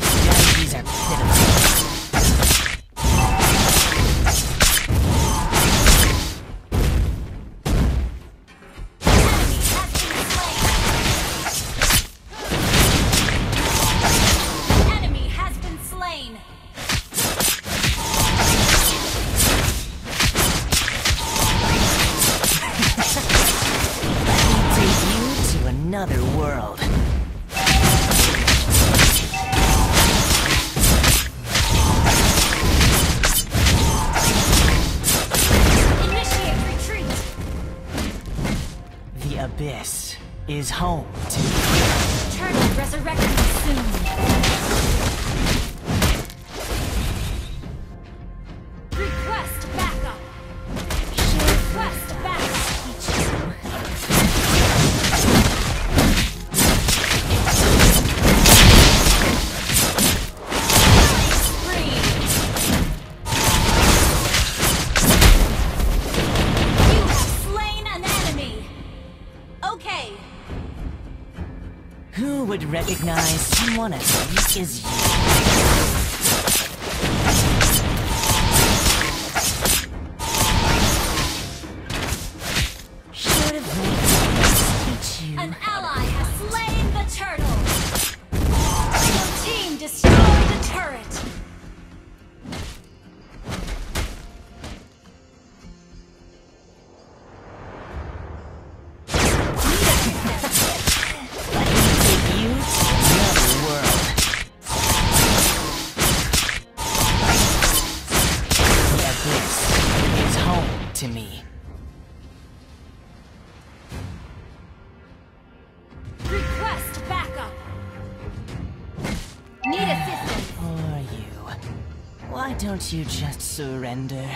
like. Abyss is home to... Turn resurrected soon! recognize someone as weak as you. you just surrender?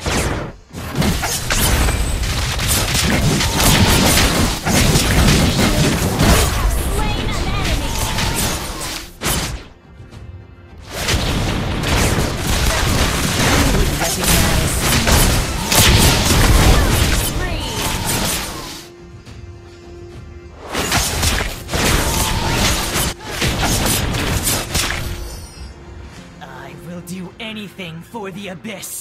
the abyss.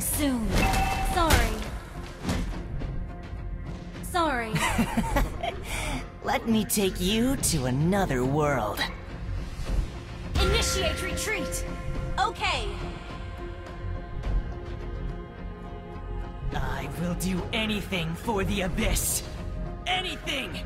soon. Sorry. Sorry. Let me take you to another world. Initiate retreat! Okay. I will do anything for the Abyss. Anything!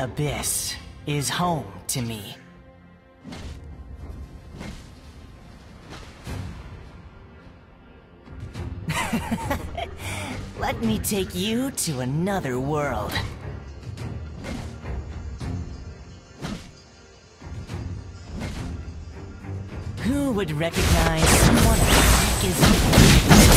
Abyss is home to me. Let me take you to another world. Who would recognize someone as sick as you?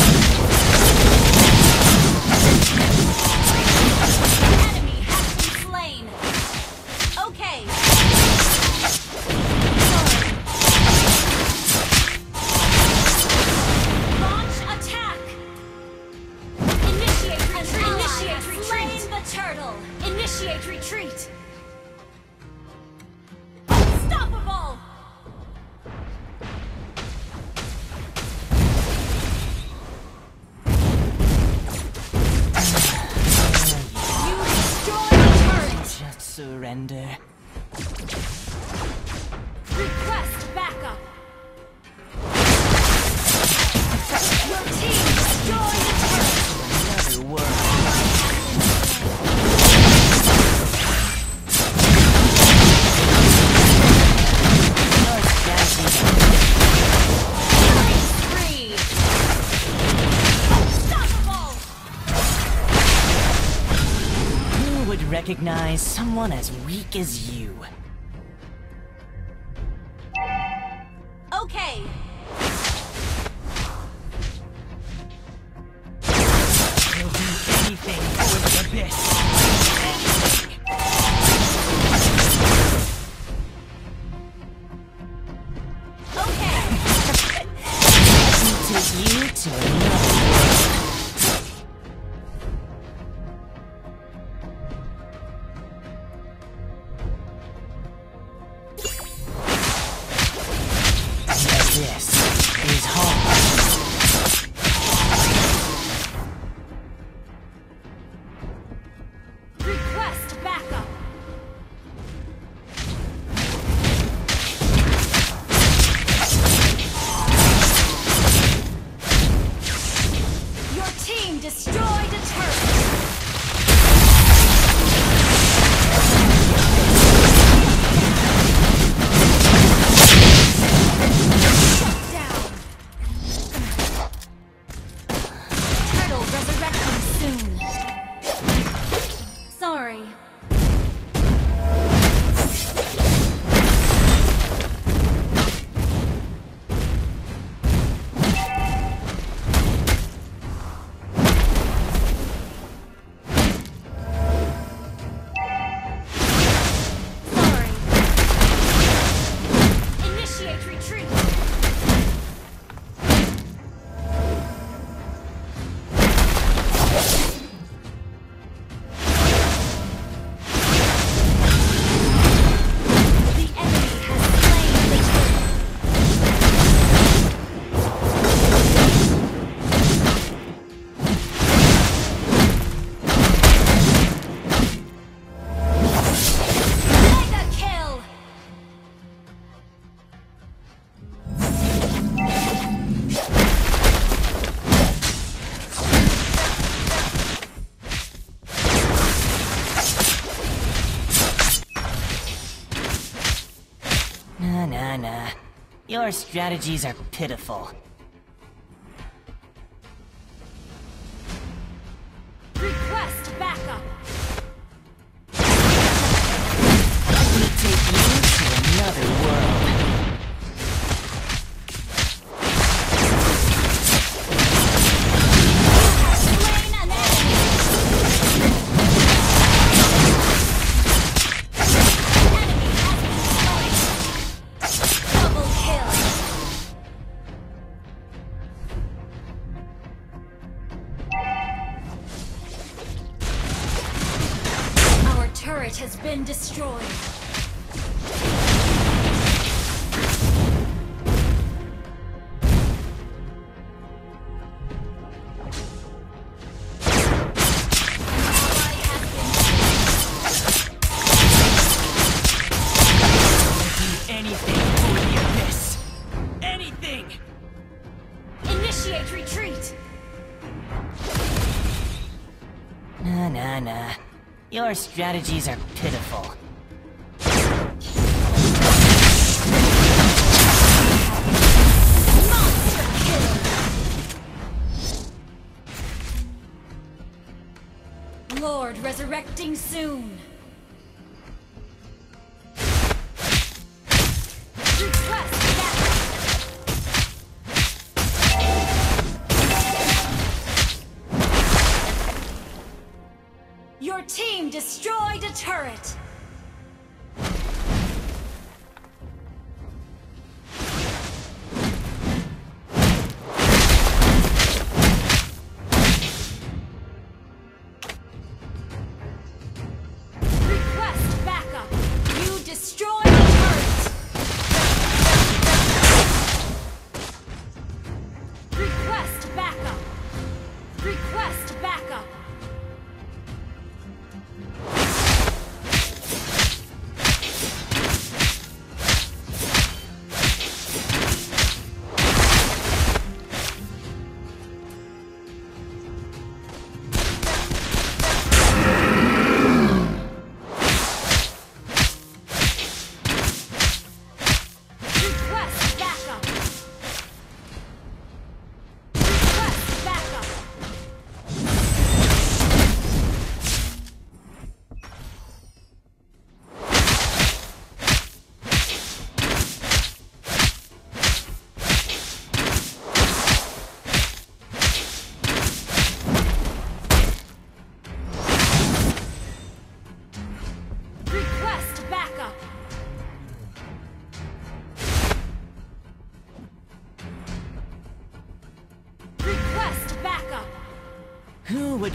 recognize someone as weak as you. Okay. You'll do anything for the abyss. Okay. to you to another. destroy Your strategies are pitiful. Nah, nah, nah. Your strategies are pitiful. Soon!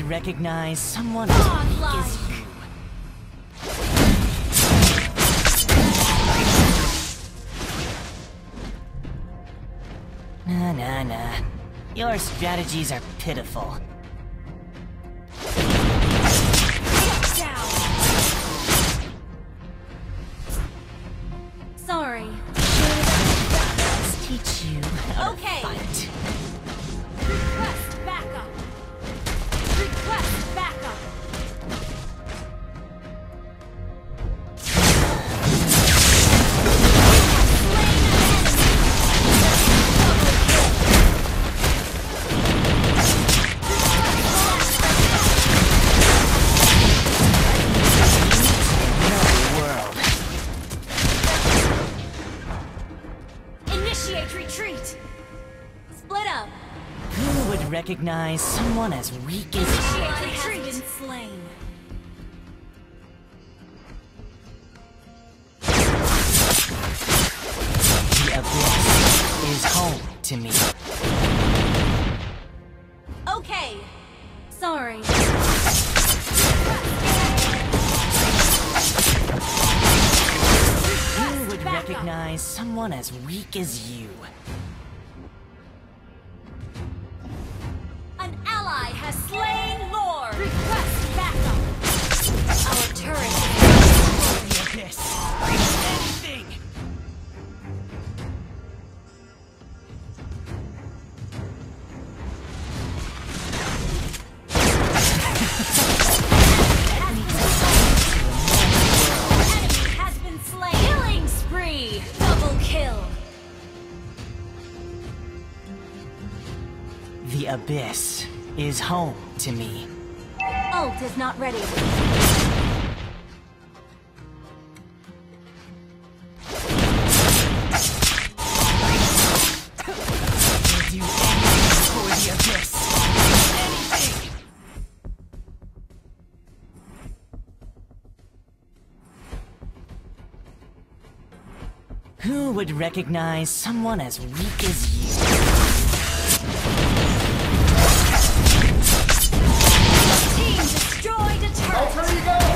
Recognize someone as weak as you? Nah, nah, nah. Your strategies are pitiful. Recognize someone as weak as you? Initiate retreat! Has been slain. The abyss is home to me. Okay. Sorry. Who would recognize someone as weak as you? Abyss is home to me. Ult is not ready. Will do anything for the abyss. Anything. Who would recognize someone as weak as you? A turret! Alter Ego!